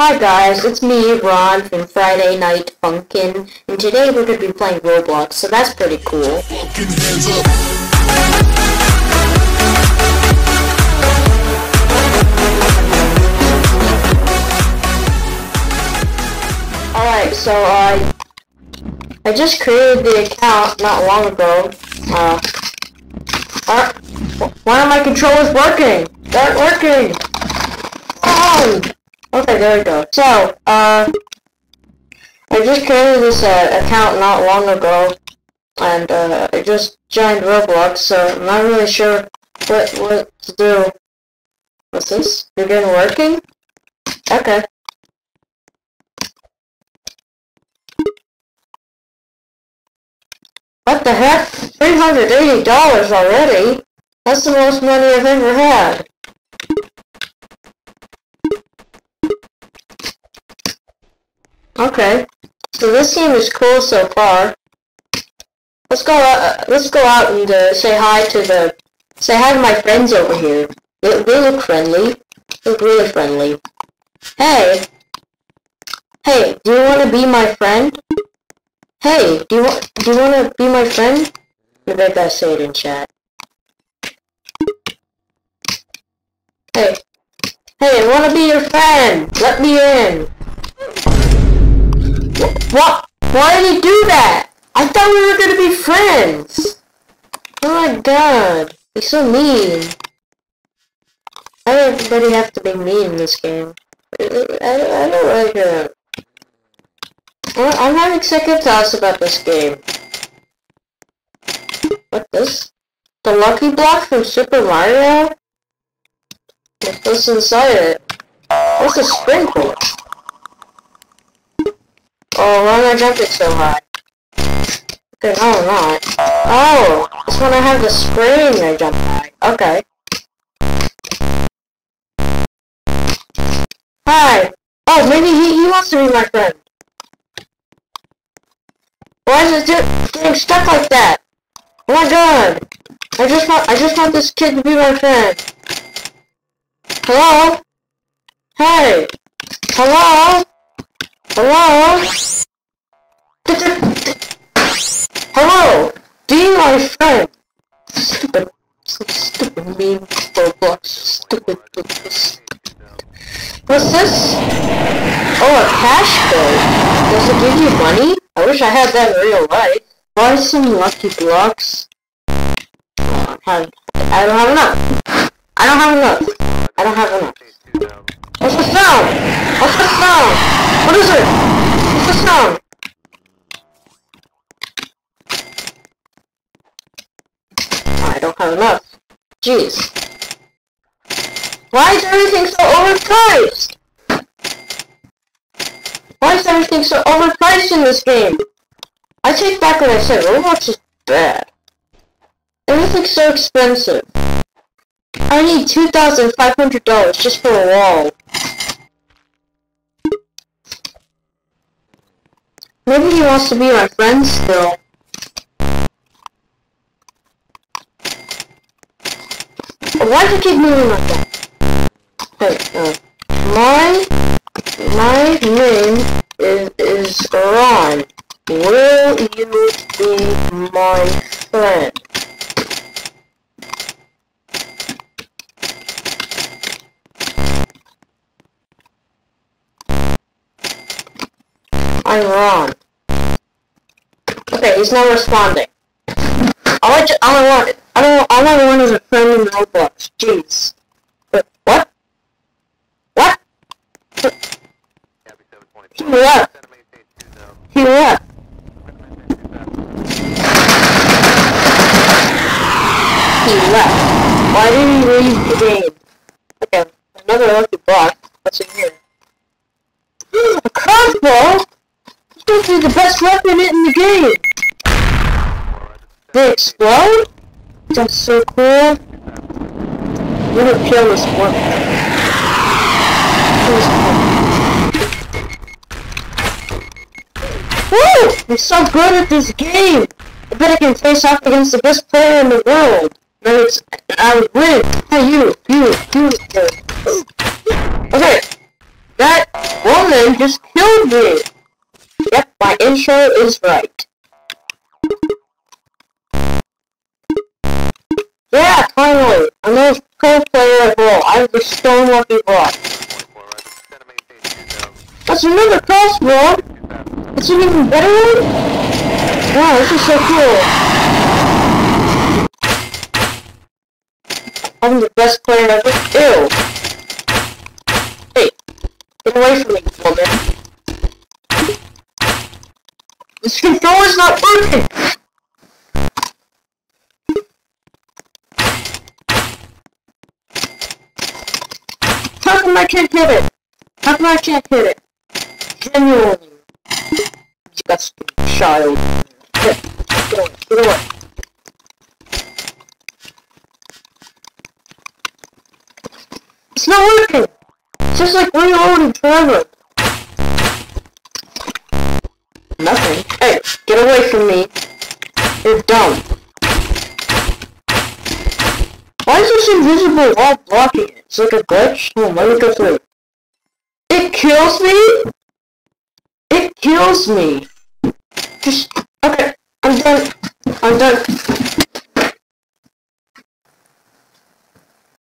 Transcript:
Hi guys, it's me, Ron from Friday Night Funkin', and today we're going to be playing Roblox, so that's pretty cool. Alright, so uh, I just created the account not long ago. Uh, why are my controllers working? They aren't working! Oh! Okay, there we go. So, uh, I just created this uh, account not long ago, and uh, I just joined Roblox, so I'm not really sure what what to do. What's this? You're working? Okay. What the heck? $380 already? That's the most money I've ever had. Okay. So this game is cool so far. Let's go uh, let's go out and uh, say hi to the, say hi to my friends over here. They, they look friendly. They look really friendly. Hey. Hey, do you want to be my friend? Hey, do you want, do you want to be my friend? Maybe I say it in chat. Hey. Hey, I want to be your friend. Let me in. What? Why did he do that? I thought we were gonna be friends. Oh my god. He's so mean. Why does everybody have to be mean in this game? I, don't like it. I'm having second thoughts about this game. What this? The Lucky Block from Super Mario? What's inside it? What's a sprinkle? Oh, why am I jumping so high? Okay, oh, no, I'm not. Oh, it's when I have the spring I jump high. Okay. Hi! Oh, maybe he, he wants to be my friend. Why is it getting stuck like that? Oh my god! I just want I just want this kid to be my friend. Hello? Hey! Hello? Hello? Hello! Be my friend! Stupid, stupid mean Roblox, stupid, What's this? Oh, a cash bill. Does it give you money? I wish I had that in real life. Buy some lucky blocks. I don't have enough. I don't have enough. I don't have enough. What's the sound? What's the sound? What is it? What's the sound? I don't have enough. Jeez. Why is everything so overpriced? Why is everything so overpriced in this game? I take back what I said, Roblox is bad. Everything's so expensive. I need $2,500 just for a wall. Maybe he wants to be my friend still. Why do you keep moving like that? Hey, uh, my, my name is, is Ron. Will you be my friend? I'm Ron. Okay, he's not responding. I want you, I want I don't All I want as a friend in Roblox. Jeez. But what? What? He left. He left. He left. Why did he leave the game? Okay, another lucky block. What's in here? A crossbow? This is the best weapon in the game! They explode? That's so cool. I'm gonna kill this one. Woo! You're so good at this game! I bet I can face off against the best player in the world. Then it's, I would win. Hey, you, you, you. Okay. That, woman just killed me! Yep, my intro is right. Pro player at all. I the stone lucky block. That's another crossbow! It's an even better one? Wow, this is so cool. I'm the best player ever. Ew. Hey, get away from me, woman. This controller's not working! How come I can't hit it? How come I can't hit it? Genuinely. Disgusting child. Get away, get away. It's not working! It's just like reloading forever. Nothing. Hey, get away from me. You're dumb. Why is this invisible wall blocking it? It's like a glitch? Oh, let me go through. It kills me? It kills me. Just, okay, I'm done. I'm done.